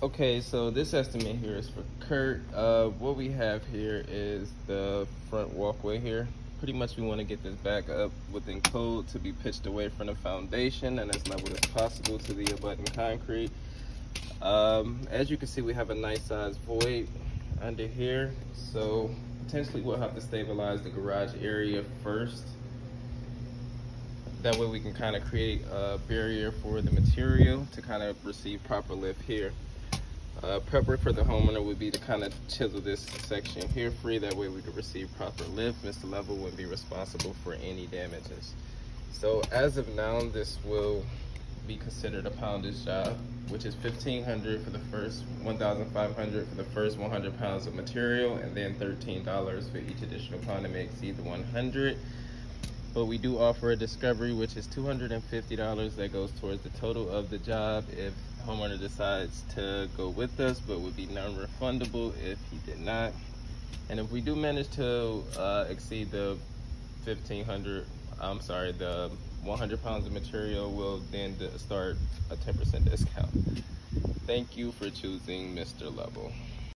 Okay, so this estimate here is for Kurt. Uh, what we have here is the front walkway here. Pretty much we want to get this back up within code to be pitched away from the foundation and as level as possible to the abutting concrete. Um, as you can see, we have a nice sized void under here. So potentially we'll have to stabilize the garage area first that way we can kind of create a barrier for the material to kind of receive proper lift here. Uh, prep work for the homeowner would be to kind of chisel this section here free. That way we could receive proper lift. Mr. Level would be responsible for any damages. So as of now, this will be considered a poundage job, which is 1500 for the first 1500 for the first 100 pounds of material, and then $13 for each additional pound that may exceed the 100 but we do offer a discovery which is $250 that goes towards the total of the job if homeowner decides to go with us but would be non-refundable if he did not and if we do manage to uh, exceed the 1500 I'm sorry the 100 pounds of material will then start a 10% discount thank you for choosing Mr. Level